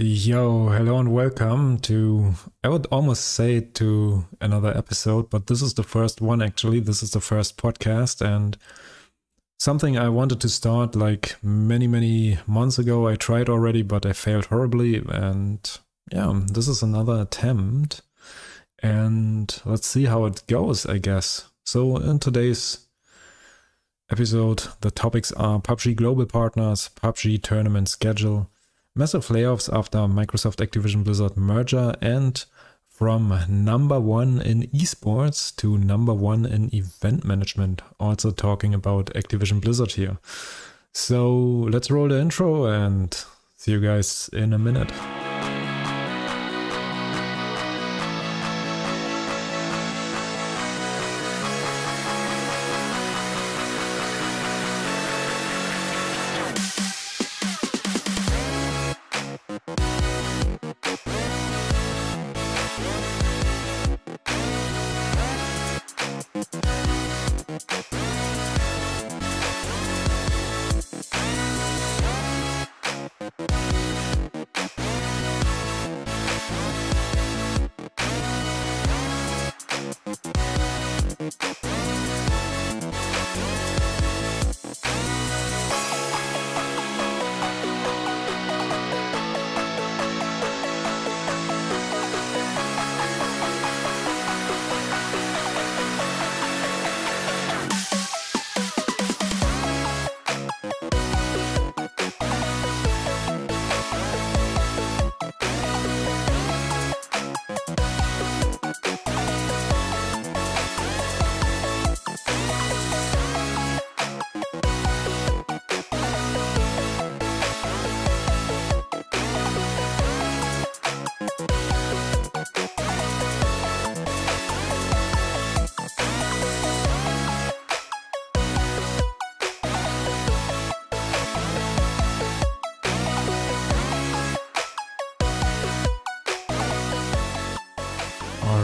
Yo, hello and welcome to, I would almost say to another episode, but this is the first one actually. This is the first podcast and something I wanted to start like many, many months ago. I tried already, but I failed horribly. And yeah, this is another attempt. And let's see how it goes, I guess. So in today's episode, the topics are PUBG Global Partners, PUBG Tournament Schedule, massive layoffs after Microsoft Activision Blizzard merger, and from number one in esports to number one in event management. Also talking about Activision Blizzard here. So let's roll the intro and see you guys in a minute.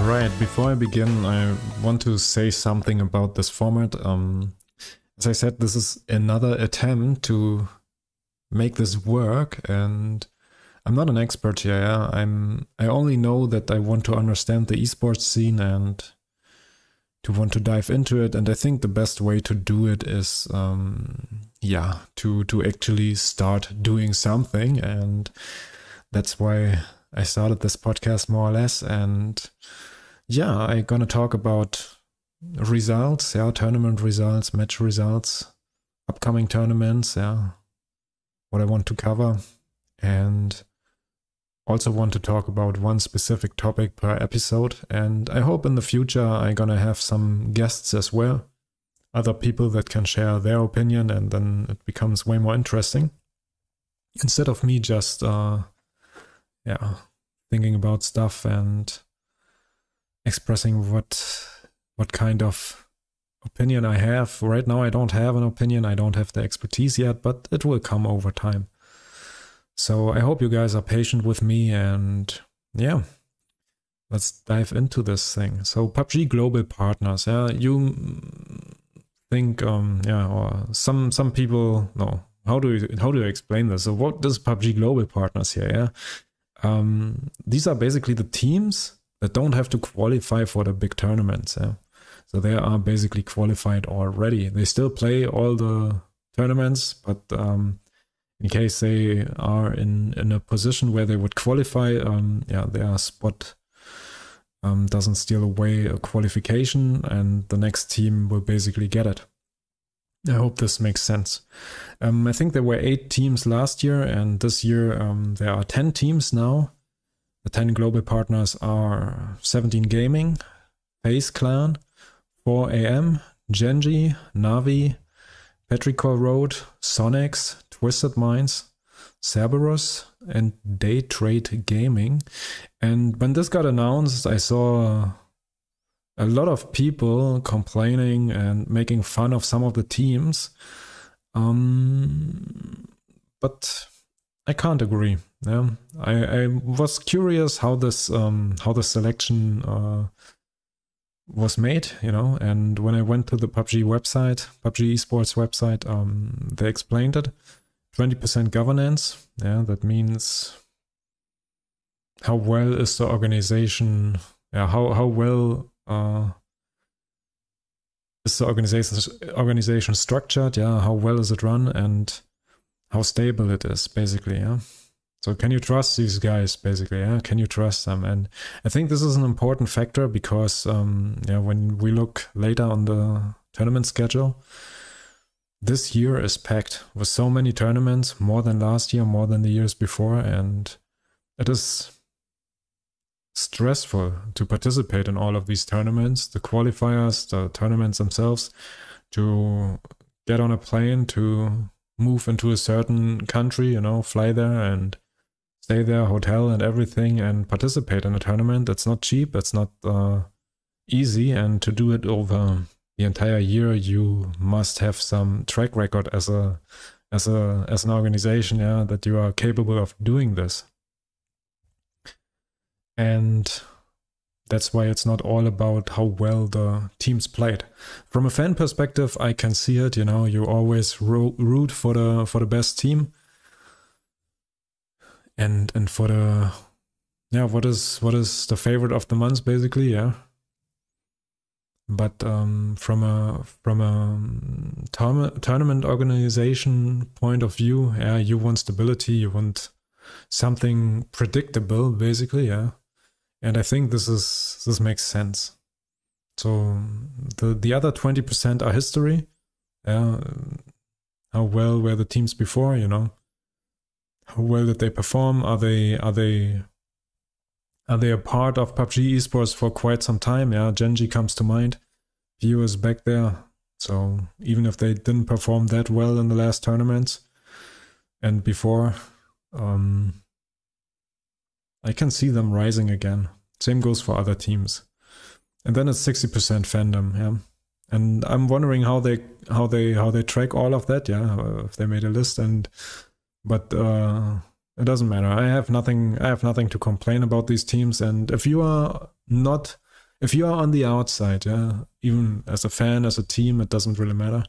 Alright, before I begin, I want to say something about this format. Um, as I said, this is another attempt to make this work, and I'm not an expert here. Yeah? I'm. I only know that I want to understand the esports scene and to want to dive into it. And I think the best way to do it is, um, yeah, to to actually start doing something, and that's why I started this podcast more or less. And yeah, I'm gonna talk about results, yeah, tournament results, match results, upcoming tournaments, yeah, what I want to cover, and also want to talk about one specific topic per episode. And I hope in the future I'm gonna have some guests as well, other people that can share their opinion, and then it becomes way more interesting. Instead of me just, uh, yeah, thinking about stuff and expressing what what kind of opinion I have. Right now I don't have an opinion. I don't have the expertise yet, but it will come over time. So I hope you guys are patient with me and yeah. Let's dive into this thing. So PUBG global partners, yeah, you think um yeah, or some some people no, how do you how do you explain this? So what is PUBG global partners here, yeah? Um, these are basically the teams that don't have to qualify for the big tournaments. Yeah? So they are basically qualified already. They still play all the tournaments, but um, in case they are in, in a position where they would qualify, um, yeah, their spot um, doesn't steal away a qualification, and the next team will basically get it. I hope this makes sense. Um, I think there were eight teams last year, and this year um, there are 10 teams now. The 10 global partners are 17 Gaming, FaZe Clan, 4AM, Gen.G, Navi, Petrichor Road, Soniqs, Twisted Minds, Cerberus, and Day Trade Gaming. And when this got announced, I saw a lot of people complaining and making fun of some of the teams. Um, but I can't agree. Yeah, I, I was curious how this um, how the selection uh, was made, you know. And when I went to the PUBG website, PUBG Esports website, um, they explained it. Twenty percent governance. Yeah, that means how well is the organization? Yeah, how how well uh, is the organization organization structured? Yeah, how well is it run and how stable it is, basically. Yeah. So can you trust these guys, basically? Yeah, can you trust them? And I think this is an important factor because um, yeah, when we look later on the tournament schedule, this year is packed with so many tournaments, more than last year, more than the years before, and it is stressful to participate in all of these tournaments, the qualifiers, the tournaments themselves, to get on a plane to move into a certain country, you know, fly there and stay there, hotel and everything, and participate in a tournament. It's not cheap. It's not uh, easy, and to do it over the entire year, you must have some track record as a as a as an organization, yeah, that you are capable of doing this. And that's why it's not all about how well the teams played. From a fan perspective, I can see it. You know, you always ro- root for the for the best team, and and for the yeah, what is what is the favorite of the month, basically, yeah. But um, from a from a tour- tournament organization point of view, yeah, you want stability, you want something predictable, basically, yeah and I think this is this makes sense. So the the other twenty percent are history. Yeah, how well were the teams before? You know, how well did they perform? Are they are they are they a part of PUBG esports for quite some time? Yeah, Gen.G comes to mind. Viewers back there. So even if they didn't perform that well in the last tournaments and before, um, I can see them rising again. Same goes for other teams. And then it's 60% fandom, yeah. And I'm wondering how they how they how they track all of that, yeah, if they made a list and but uh it doesn't matter. I have nothing I have nothing to complain about these teams and if you are not if you are on the outside, yeah, even as a fan, as a team, it doesn't really matter.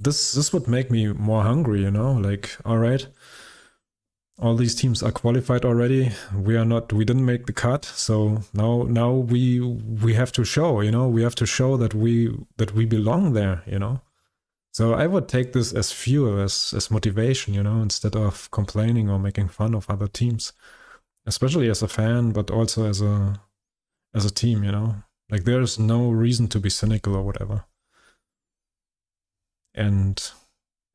This this would make me more hungry, you know, like all right, all these teams are qualified already. We are not we didn't make the cut. So now now we we have to show you know we have to show that we that we belong there you know. So i would take this as fuel as as motivation you know instead of complaining or making fun of other teams especially as a fan but also as a as a team you know. Like there's no reason to be cynical or whatever. And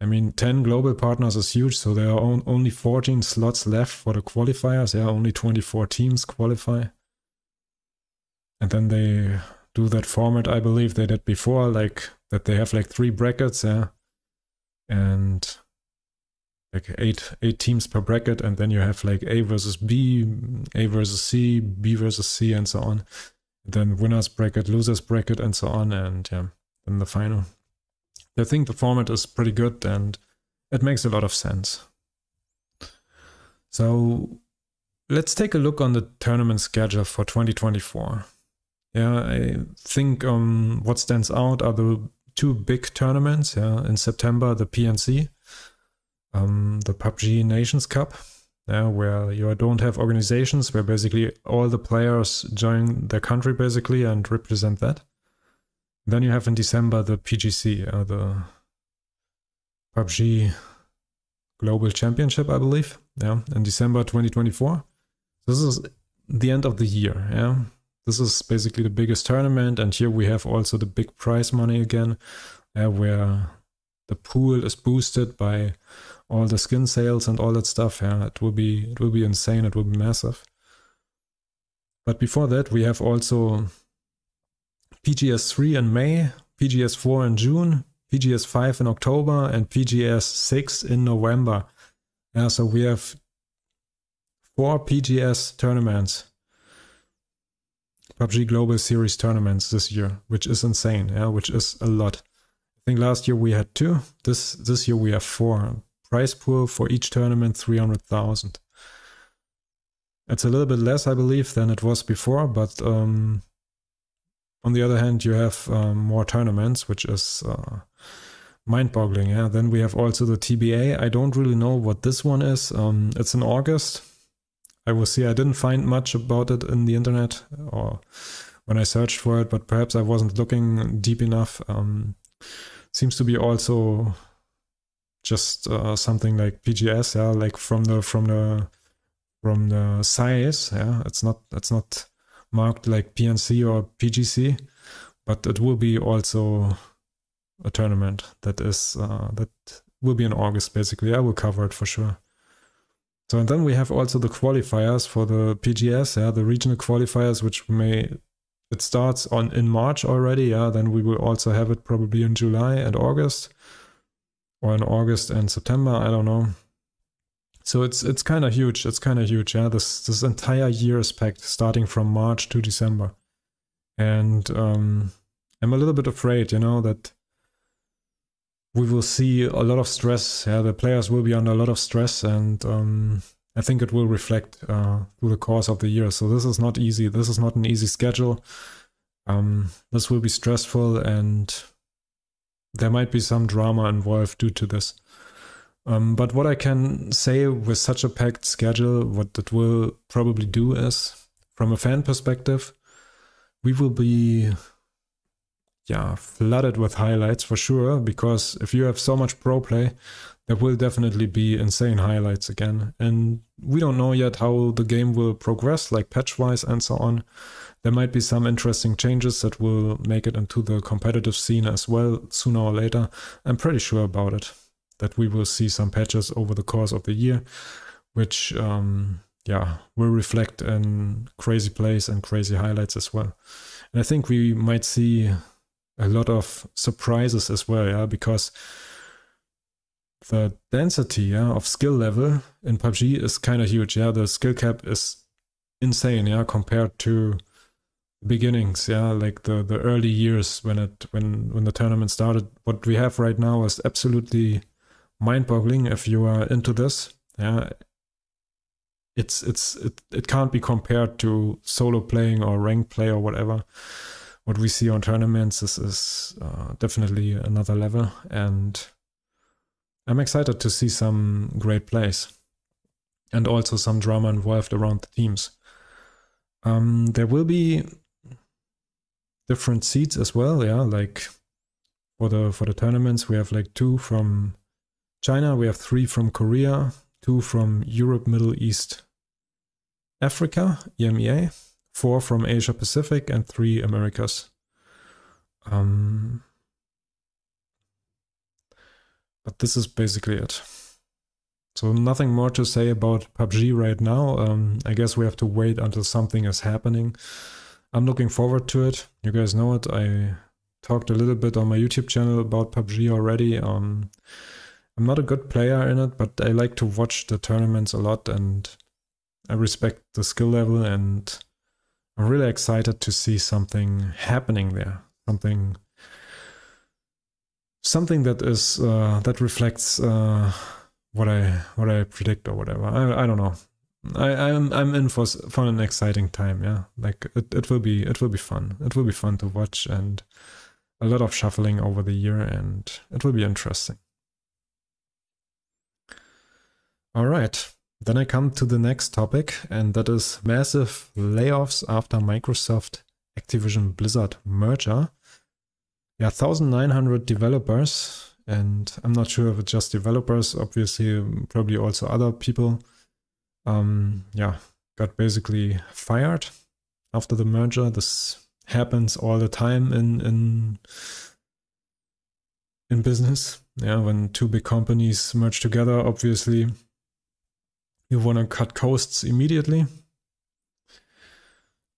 I mean, 10 global partners is huge, so there are only 14 slots left for the qualifiers. There are only 24 teams qualify. And then they do that format I believe they did before, like that they have like three brackets, yeah. And like eight eight teams per bracket, and then you have like A versus B, A versus C, B versus C, and so on. then winners bracket, losers bracket, and so on, and yeah, then the final. I think the format is pretty good and it makes a lot of sense. So let's take a look on the tournament schedule for 2024. Yeah, I think um, what stands out are the two big tournaments. Yeah, in September the PNC, um, the PUBG Nations Cup, yeah, where you don't have organizations, where basically all the players join their country basically and represent that. Then you have in December the PGC, uh, the PUBG Global Championship, I believe. Yeah, in December 2024. This is the end of the year. Yeah, this is basically the biggest tournament, and here we have also the big prize money again, uh, where the pool is boosted by all the skin sales and all that stuff. Yeah, it will be it will be insane. It will be massive. But before that, we have also PGS 3 in May, PGS 4 in June, PGS 5 in October, and PGS 6 in November. Yeah, so we have four PGS tournaments, PUBG Global Series tournaments this year, which is insane. Yeah, which is a lot. I think last year we had two. This this year we have four. Prize pool for each tournament three hundred thousand. It's a little bit less, I believe, than it was before, but um, on the other hand, you have um, more tournaments, which is uh, mind-boggling. Yeah. Then we have also the TBA. I don't really know what this one is. Um, it's in August. I will see. I didn't find much about it in the internet or when I searched for it, but perhaps I wasn't looking deep enough. Um, seems to be also just uh, something like PGS, yeah, like from the from the from the size, yeah. It's not it's not marked like PNC or PGC, but it will be also a tournament that is uh, that will be in August basically. I will cover it for sure. So and then we have also the qualifiers for the PGS, yeah, the regional qualifiers, which may it starts on in March already, yeah. Then we will also have it probably in July and August, or in August and September. I don't know. So it's it's kind of huge. It's kind of huge, yeah. This this entire year is packed, starting from March to December, and um, I'm a little bit afraid, you know, that we will see a lot of stress. Yeah, the players will be under a lot of stress, and um, I think it will reflect uh, through the course of the year. So this is not easy. This is not an easy schedule. Um, this will be stressful, and there might be some drama involved due to this. Um, but what I can say with such a packed schedule, what it will probably do is, from a fan perspective, we will be yeah, flooded with highlights for sure. Because if you have so much pro play, there will definitely be insane highlights again. And we don't know yet how the game will progress, like patch wise and so on. There might be some interesting changes that will make it into the competitive scene as well sooner or later. I'm pretty sure about it, that we will see some patches over the course of the year, which, um, yeah, will reflect in crazy plays and crazy highlights as well. And I think we might see a lot of surprises as well, yeah, because the density yeah, of skill level in PUBG is kind of huge. Yeah, the skill cap is insane. Yeah, compared to beginnings. Yeah, like the the early years when it when when the tournament started. What we have right now is absolutely mind-boggling. If you are into this, yeah, it's it's it it can't be compared to solo playing or rank play or whatever what we see on tournaments is, is uh, definitely another level. And I'm excited to see some great plays and also some drama involved around the teams. Um, there will be different seats as well, yeah. Like for the for the tournaments, we have like two from China, we have three from Korea, two from Europe, Middle East, Africa, EMEA, four from Asia Pacific, and three Americas. Um, but this is basically it. So nothing more to say about PUBG right now. Um, I guess we have to wait until something is happening. I'm looking forward to it. You guys know it. I talked a little bit on my YouTube channel about PUBG already. Um, I'm not a good player in it, but I like to watch the tournaments a lot and I respect the skill level and I'm really excited to see something happening there. Something something that is uh, that reflects uh, what I what I predict or whatever. I I don't know. I I'm I'm in for for an exciting time. Yeah, like it, it will be it will be fun. It will be fun to watch and a lot of shuffling over the year, and it will be interesting. All right. Then I come to the next topic, and that is massive layoffs after Microsoft Activision Blizzard merger. Yeah, 1,900 developers, and I'm not sure if it's just developers, obviously, probably also other people. Um, yeah, got basically fired after the merger. This happens all the time in in in business. Yeah, when two big companies merge together, obviously you want to cut costs immediately.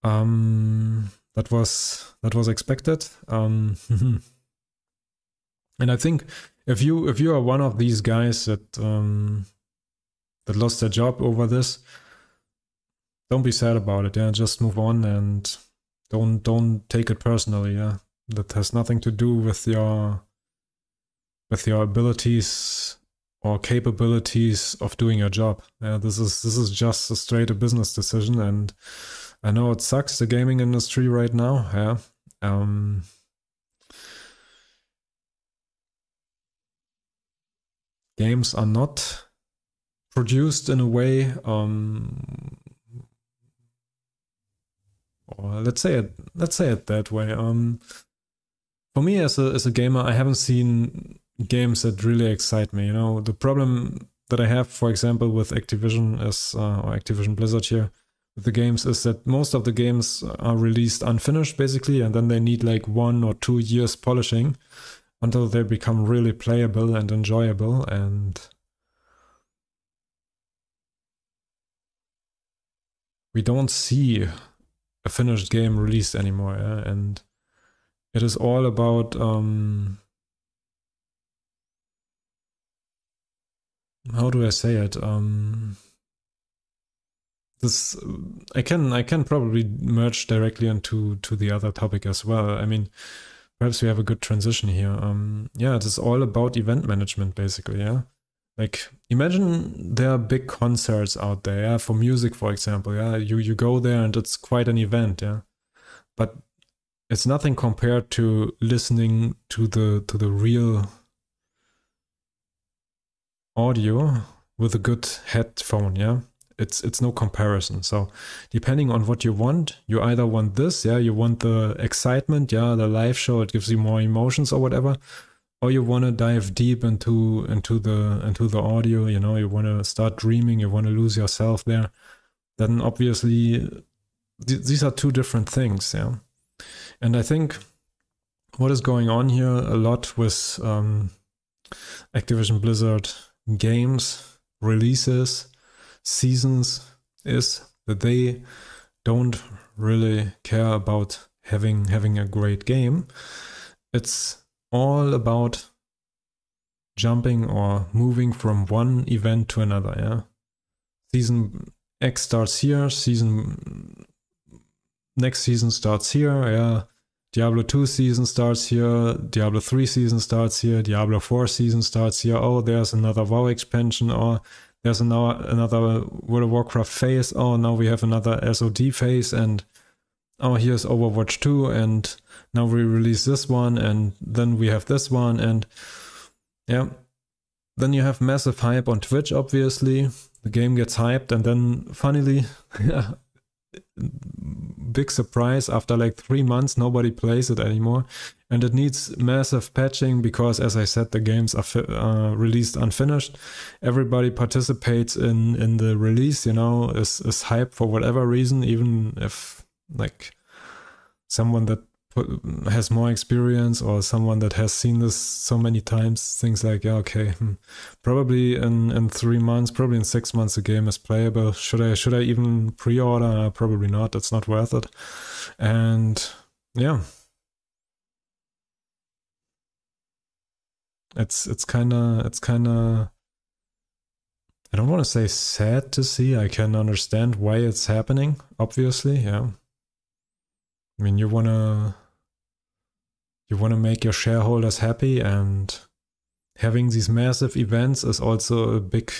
Um, that was that was expected. Um, and I think if you if you are one of these guys that um, that lost their job over this, don't be sad about it. Yeah, just move on and don't don't take it personally. Yeah, that has nothing to do with your with your abilities or capabilities of doing your job. This is this is just a straight a business decision, and I know it sucks the gaming industry right now. Yeah, um, games are not produced in a way um, or let's say it let's say it that way. Um, for me as a as a gamer, I haven't seen games that really excite me. You know, the problem that I have, for example, with Activision is uh, or Activision Blizzard here the games is that most of the games are released unfinished basically, and then they need like one or two years polishing until they become really playable and enjoyable and we don't see a finished game released anymore yeah? and it is all about um how do i say it? Um this i can i can probably merge directly into to the other topic as well. I mean perhaps we have a good transition here. Um yeah it is all about event management basically yeah? Like imagine there are big concerts out there yeah, for music for example yeah? You you go there and it's quite an event yeah? But it's nothing compared to listening to the to the real audio with a good headphone yeah? It's it's no comparison. So depending on what you want you either want this yeah you want the excitement yeah the live show it gives you more emotions or whatever or you want to dive deep into into the into the audio you know you want to start dreaming you want to lose yourself there then obviously th- these are two different things yeah? And i think what is going on here a lot with um, activision blizzard games releases seasons is that they don't really care about having having a great game it's all about jumping or moving from one event to another. Yeah, season X starts here. Season next season starts here. Yeah, Diablo 2 season starts here. Diablo 3 season starts here. Diablo 4 season starts here. Oh, there's another WoW expansion. Or there's another another World of Warcraft phase. Oh, now we have another SOD phase and oh, here's Overwatch 2, and now we release this one, and then we have this one, and yeah. Then you have massive hype on Twitch, obviously. The game gets hyped, and then funnily, big surprise, after like three months, nobody plays it anymore. And it needs massive patching because, as I said, the games are uh, released unfinished. Everybody participates in, in the release, you know, is, is hype for whatever reason, even if like someone that has more experience or someone that has seen this so many times things like yeah okay hmm, probably in in three months probably in six months the game is playable. Should i should i even pre-order? Uh, probably not. It's not worth it. And yeah. It's it's kind of it's kind of i don't want to say sad to see. I can understand why it's happening obviously yeah I mean, you wanna you wanna make your shareholders happy, and having these massive events is also a big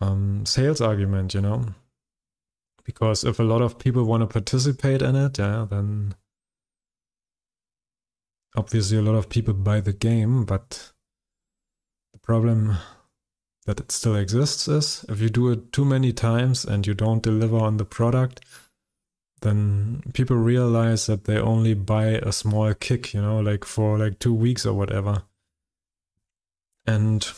um, sales argument, you know. Because if a lot of people want to participate in it, yeah, then obviously a lot of people buy the game, but the problem that it still exists is if you do it too many times and you don't deliver on the product, then people realize that they only buy a small kick, you know, like for like two weeks or whatever. And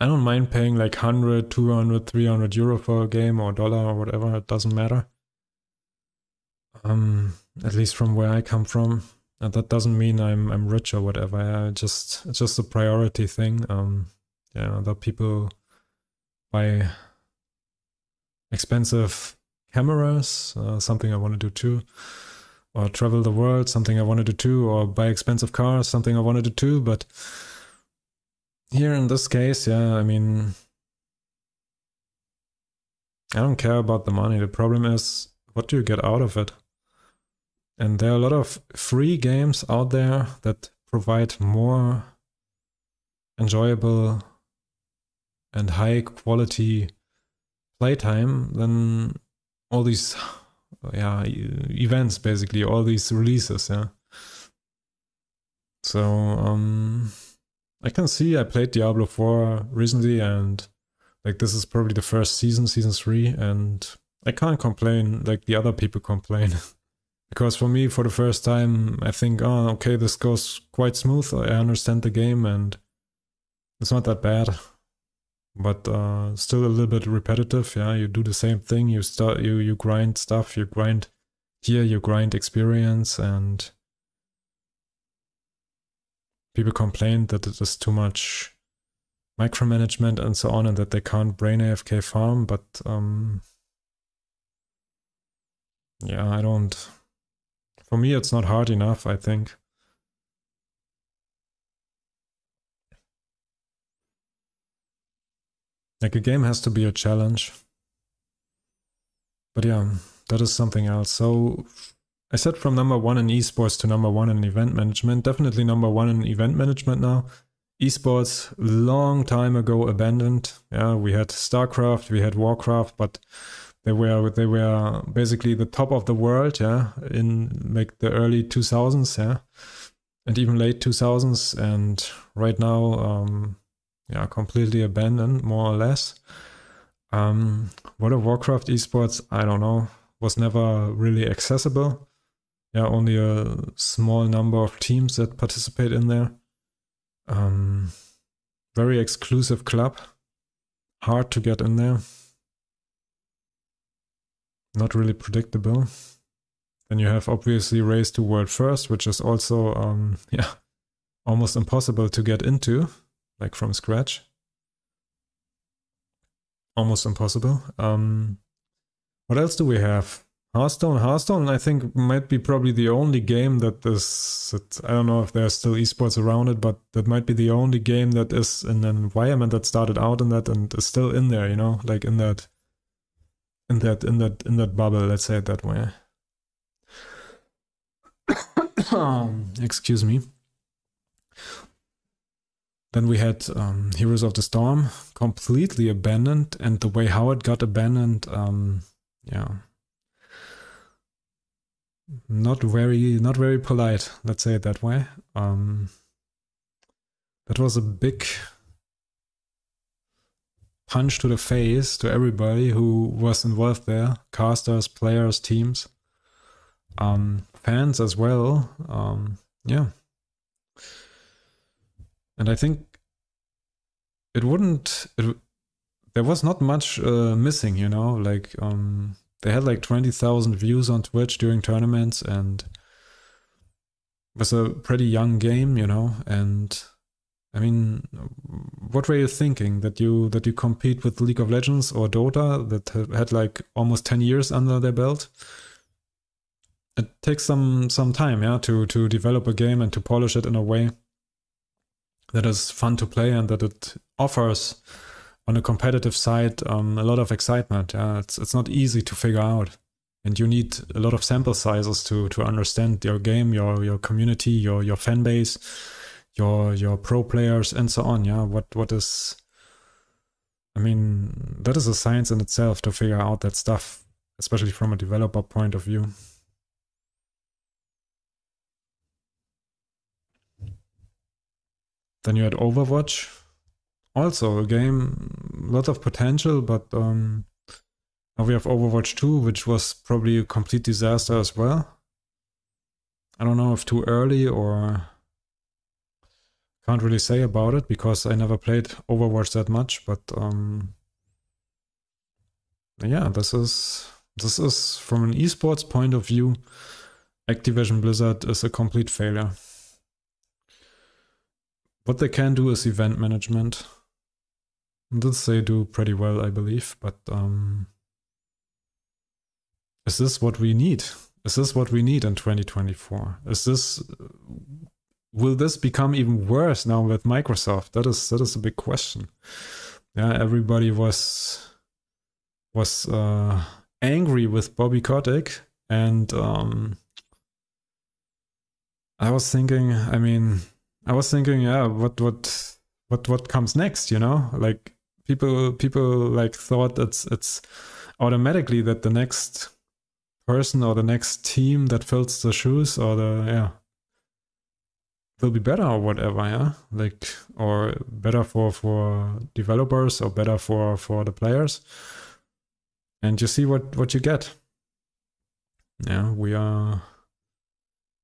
I don't mind paying like 100, 200, 300 euro for a game or dollar or whatever, it doesn't matter. Um, at least from where I come from. And that doesn't mean I'm I'm rich or whatever. I just it's just a priority thing. Um, yeah, that people buy expensive cameras, uh, something I want to do too. Or travel the world, something I want to do too. Or buy expensive cars, something I want to do too. But here in this case, yeah, I mean, I don't care about the money. The problem is, what do you get out of it? And there are a lot of free games out there that provide more enjoyable and high quality playtime than all these yeah events basically all these releases yeah so um i can see i played diablo 4 recently and like this is probably the first season season 3 and I can't complain like the other people complain. because for me, for the first time, I think, oh, okay, this goes quite smooth. I understand the game and it's not that bad. But uh, still a little bit repetitive. Yeah, you do the same thing. You start, you you grind stuff. You grind here. You grind experience, and people complain that it is too much micromanagement and so on, and that they can't brain AFK farm. But um, yeah, I don't. For me, it's not hard enough, I think. Like a game has to be a challenge. But yeah, that is something else. So I said from number one in esports to number one in event management. Definitely number one in event management now. Esports long time ago abandoned. Yeah, we had StarCraft, we had Warcraft, but they were they were basically the top of the world, yeah, in like the early 2000s, yeah, and even late 2000s. And right now, um, yeah, completely abandoned, more or less. Um, World of Warcraft esports, I don't know, was never really accessible. Yeah, only a small number of teams that participate in there. Um, very exclusive club, hard to get in there not really predictable. Then you have obviously Race to World First, which is also, um, yeah, almost impossible to get into, like from scratch. Almost impossible. Um, what else do we have? Hearthstone. Hearthstone, I think, might be probably the only game that is. That, I don't know if there's still esports around it, but that might be the only game that is an environment that started out in that and is still in there. You know, like in that in that in that in that bubble let's say it that way excuse me then we had um, heroes of the storm completely abandoned and the way how it got abandoned um, yeah. Not very not very polite let's say it that way. Um, that was a big punch to the face to everybody who was involved there casters players teams um, fans as well um, yeah and i think it wouldn't it, there was not much uh, missing you know like um, they had like 20,000 views on twitch during tournaments and it was a pretty young game you know and I mean, what were you thinking that you that you compete with League of Legends or Dota that had like almost ten years under their belt? It takes some some time, yeah, to to develop a game and to polish it in a way that is fun to play and that it offers on a competitive side um, a lot of excitement. Yeah, it's it's not easy to figure out, and you need a lot of sample sizes to to understand your game, your your community, your your fan base your your pro players and so on. Yeah what what is i mean that is a science in itself to figure out that stuff especially from a developer point of view then you had overwatch also a game lot of potential but um now we have overwatch 2 which was probably a complete disaster as well i don't know if too early or can't really say about it because I never played Overwatch that much, but um, yeah, this is this is from an esports point of view, Activision Blizzard is a complete failure. What they can do is event management. This they do pretty well, I believe, but um, is this what we need? Is this what we need in 2024? Is this will this become even worse now with Microsoft? That is that is a big question. Yeah, everybody was was uh, angry with Bobby Kotick, and um, I was thinking. I mean, I was thinking, yeah, what what what what comes next? You know, like people people like thought it's it's automatically that the next person or the next team that fills the shoes or the yeah will be better or whatever yeah like or better for for developers or better for for the players and you see what what you get. Yeah, we are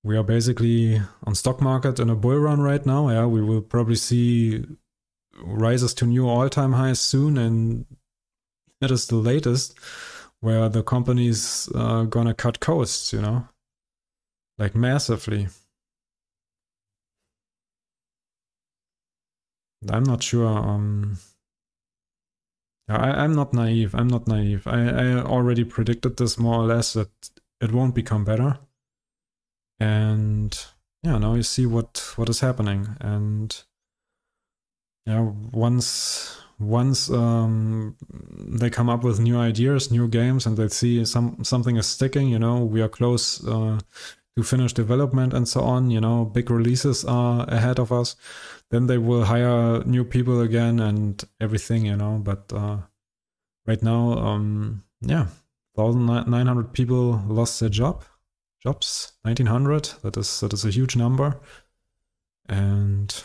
we are basically on stock market in a bull run right now. Yeah, we will probably see rises to new all-time highs soon, and that is the latest where the companies are gonna cut costs. You know, like massively. I'm not sure. Um, I, I'm not naive. I'm not naive. I, I already predicted this more or less that it won't become better. And yeah, now you see what what is happening. And yeah, once once um, they come up with new ideas, new games, and they see some something is sticking, you know, we are close uh, to finish development and so on. You know, big releases are ahead of us. Then they will hire new people again and everything, you know. But uh, right now, um, yeah, thousand nine hundred people lost their job, jobs. Nineteen hundred. That is that is a huge number. And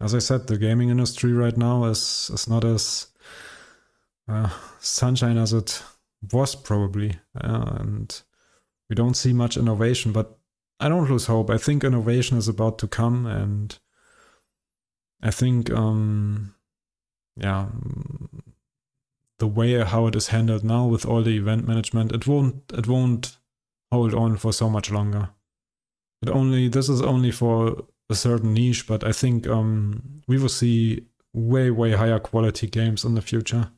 as I said, the gaming industry right now is is not as uh, sunshine as it was probably, uh, and we don't see much innovation. But I don't lose hope. I think innovation is about to come, and I think, um, yeah, the way how it is handled now with all the event management, it won't it won't hold on for so much longer. It only this is only for a certain niche, but I think um, we will see way way higher quality games in the future.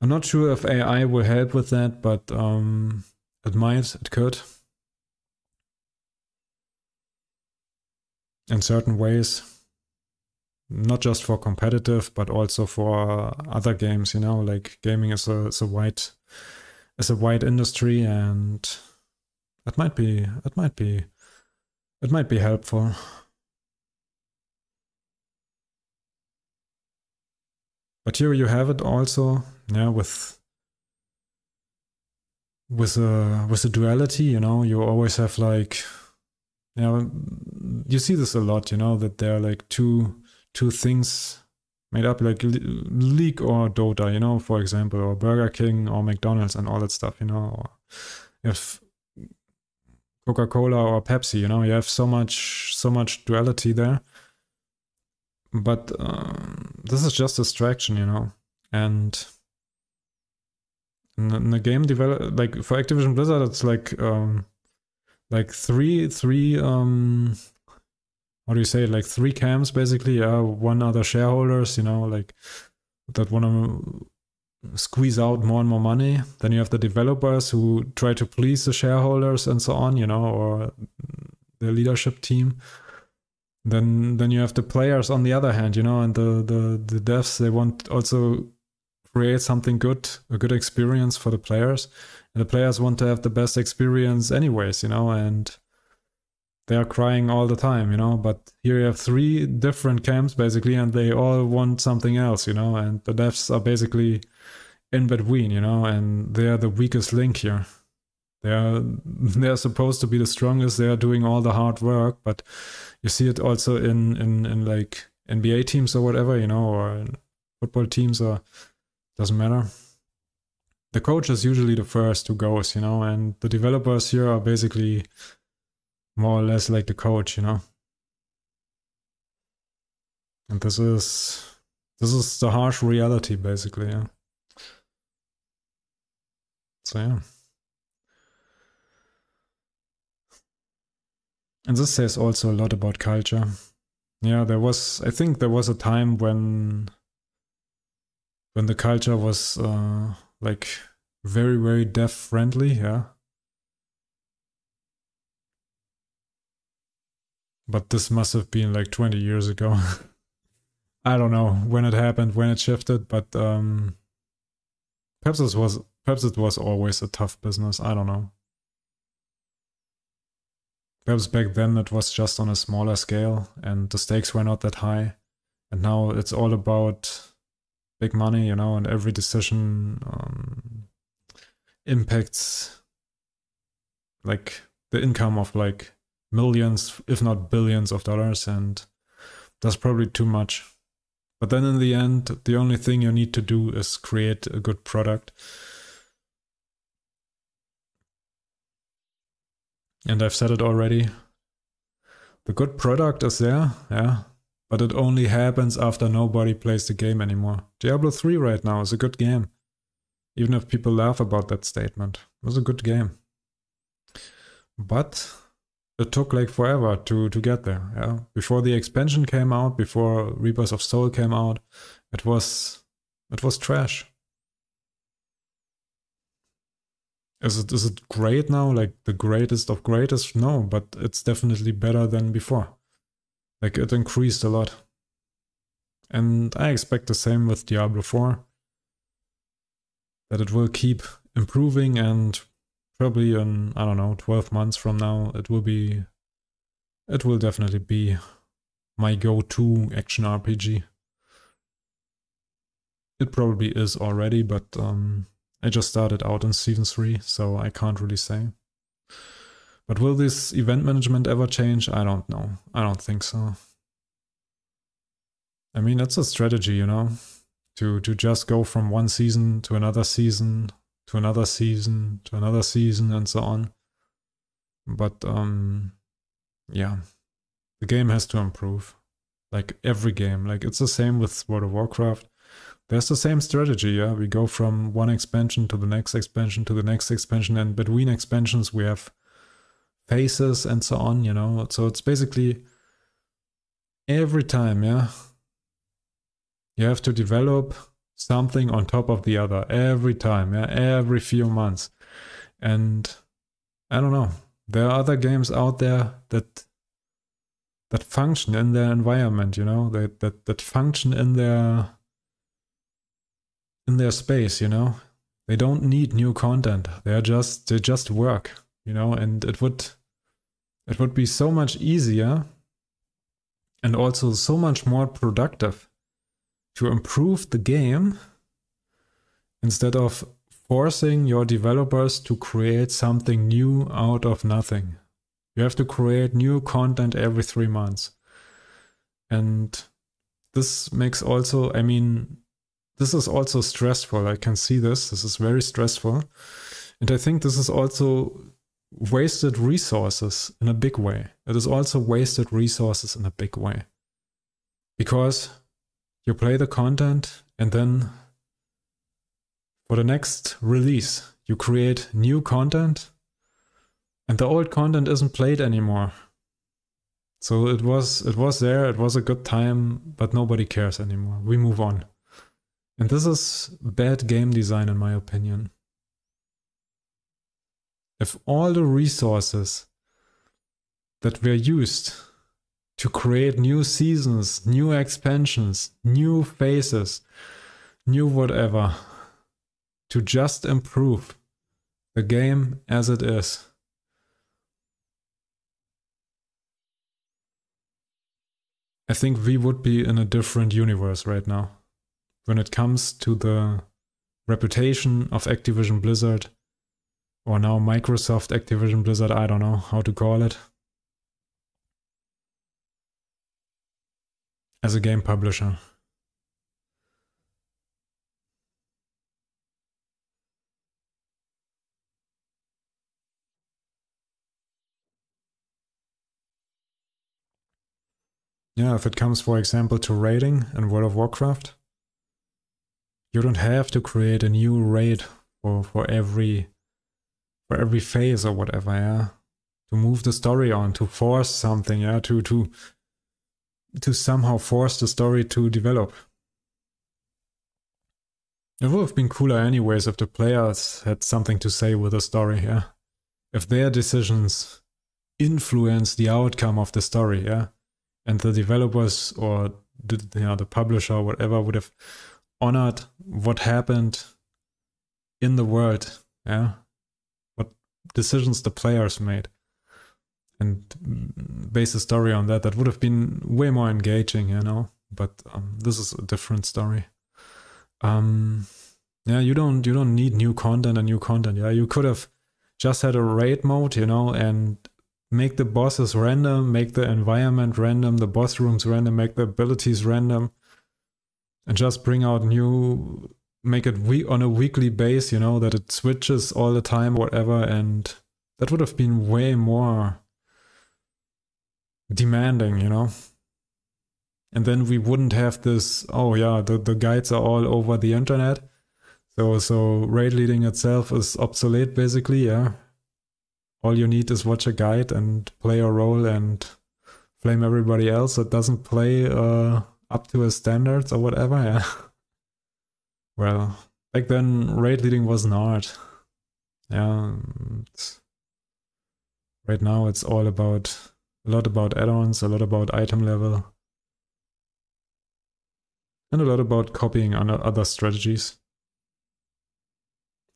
I'm not sure if AI will help with that, but um, it might, it could. In certain ways, not just for competitive, but also for other games. You know, like gaming is a is a wide is a wide industry, and it might be it might be it might be helpful. But here you have it also, yeah, with with a with a duality, you know, you always have like know you see this a lot, you know, that there are like two two things made up like League or Dota, you know, for example, or Burger King or McDonald's and all that stuff, you know. Or if Coca-Cola or Pepsi, you know, you have so much so much duality there. But um, this is just distraction, you know, and in, the game develop like for Activision Blizzard, it's like um, like three three um how do you say like three camps basically yeah one other shareholders you know like that want to squeeze out more and more money. Then you have the developers who try to please the shareholders and so on, you know, or the leadership team. Then then you have the players on the other hand, you know, and the the the devs they want also create something good, a good experience for the players. And the players want to have the best experience anyways, you know, and they are crying all the time, you know. But here you have three different camps basically, and they all want something else, you know. And the devs are basically in between, you know, and they are the weakest link here. They are they are supposed to be the strongest. They are doing all the hard work, but you see it also in in in like NBA teams or whatever, you know, or football teams or doesn't matter. The coach is usually the first who goes, you know, and the developers here are basically more or less like the coach, you know. And this is this is the harsh reality basically, yeah. So yeah. And this says also a lot about culture. Yeah, there was I think there was a time when when the culture was uh like very very dev friendly, yeah. But this must have been like 20 years ago. I don't know when it happened, when it shifted, but um perhaps this was Perhaps it was always a tough business. I don't know. Perhaps back then it was just on a smaller scale and the stakes were not that high. And now it's all about big money, you know, and every decision um, impacts like the income of like millions, if not billions of dollars, and that's probably too much. But then in the end, the only thing you need to do is create a good product. And I've said it already. The good product is there, yeah, but it only happens after nobody plays the game anymore. Diablo 3 right now is a good game. Even if people laugh about that statement, it was a good game. But it took like forever to to get there. Yeah, before the expansion came out, before Reaper of Souls came out, it was it was trash. Is it is it great now? Like the greatest of greatest? No, but it's definitely better than before. Like it increased a lot. And I expect the same with Diablo 4. That it will keep improving and probably in I don't know 12 months from now it will be it will definitely be my go-to action RPG. It probably is already, but um, I just started out in season 3, so I can't really say. But will this event management ever change? I don't know. I don't think so. I mean, that's a strategy, you know, to to just go from one season to another season to another season to another season and so on. But um yeah, the game has to improve. Like every game, like it's the same with World of Warcraft. There's the same strategy, yeah. We go from one expansion to the next expansion to the next expansion, and between expansions we have phases and so on, you know. So it's basically every time, yeah. You have to develop something on top of the other every time, yeah, every few months. And I don't know. There are other games out there that that function in their environment, you know, that that that function in their in their space, you know. They don't need new content. They're just they just work, you know, and it would it would be so much easier and also so much more productive to improve the game instead of forcing your developers to create something new out of nothing. You have to create new content every three months. And this makes also, I mean, this is also stressful. I can see this. This is very stressful. And I think this is also wasted resources in a big way. It is also wasted resources in a big way. Because you play the content and then for the next release you create new content and the old content isn't played anymore. So it was it was there it was a good time but nobody cares anymore. We move on. And this is bad game design in my opinion. If all the resources that were used to create new seasons, new expansions, new phases, new whatever, to just improve the game as it is. I think we would be in a different universe right now when it comes to the reputation of Activision Blizzard or now Microsoft Activision Blizzard, I don't know how to call it. As a game publisher. Yeah, if it comes, for example, to raiding in World of Warcraft, you don't have to create a new raid for, for every for every phase or whatever, yeah. To move the story on, to force something, yeah, to to to somehow force the story to develop. It would have been cooler anyways if the players had something to say with the story, yeah. If their decisions influence the outcome of the story, yeah. And the developers or the, you know, the publisher or whatever would have honored what happened in the world, yeah. What decisions the players made and base a story on that. That would have been way more engaging, you know. But um, this is a different story. Um, yeah, you don't you don't need new content and new content. Yeah, you could have just had a raid mode, you know, and make the bosses random, make the environment random, the boss rooms random, make the abilities random, and just bring out new, make it we on a weekly base, you know, that it switches all the time, whatever, and that would have been way more demanding, you know? And then we wouldn't have this, oh yeah, the, the guides are all over the internet. So so raid leading itself is obsolete basically, yeah. All you need is watch a guide and play a role and flame everybody else that doesn't play uh, up to his standards or whatever, yeah. well, back then raid leading was not. Yeah. Right now it's all about a lot about add-ons, a lot about item level, and a lot about copying other strategies.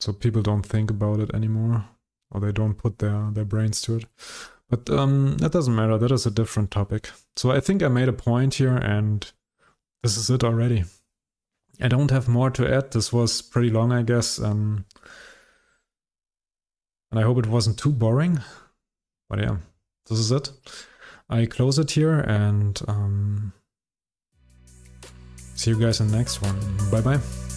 So people don't think about it anymore, or they don't put their, their brains to it. But um, that doesn't matter, that is a different topic. So I think I made a point here, and this is it already. I don't have more to add, this was pretty long, I guess. Um, and I hope it wasn't too boring. But yeah, this is it. I close it here and um, see you guys in the next one. Bye bye.